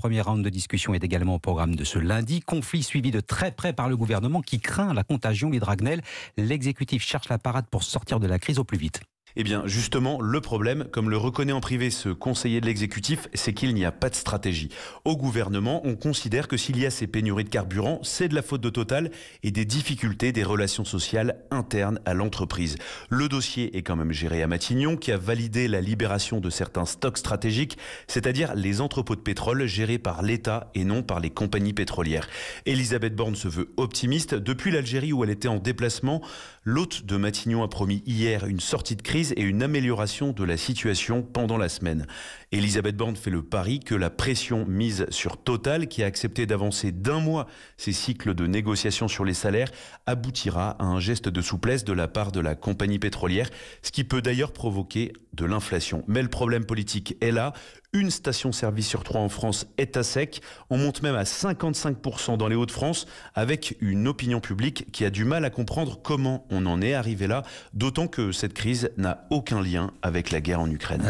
premier round de discussion est également au programme de ce lundi. Conflit suivi de très près par le gouvernement qui craint la contagion. L'hydragnel, l'exécutif cherche la parade pour sortir de la crise au plus vite. Eh bien, justement, le problème, comme le reconnaît en privé ce conseiller de l'exécutif, c'est qu'il n'y a pas de stratégie. Au gouvernement, on considère que s'il y a ces pénuries de carburant, c'est de la faute de Total et des difficultés des relations sociales internes à l'entreprise. Le dossier est quand même géré à Matignon, qui a validé la libération de certains stocks stratégiques, c'est-à-dire les entrepôts de pétrole gérés par l'État et non par les compagnies pétrolières. Elisabeth Borne se veut optimiste. Depuis l'Algérie où elle était en déplacement, l'hôte de Matignon a promis hier une sortie de crise et une amélioration de la situation pendant la semaine. Elisabeth Borne fait le pari que la pression mise sur Total, qui a accepté d'avancer d'un mois ses cycles de négociation sur les salaires, aboutira à un geste de souplesse de la part de la compagnie pétrolière, ce qui peut d'ailleurs provoquer de l'inflation. Mais le problème politique est là. Une station-service sur trois en France est à sec. On monte même à 55% dans les Hauts-de-France avec une opinion publique qui a du mal à comprendre comment on en est arrivé là, d'autant que cette crise n'a aucun lien avec la guerre en Ukraine.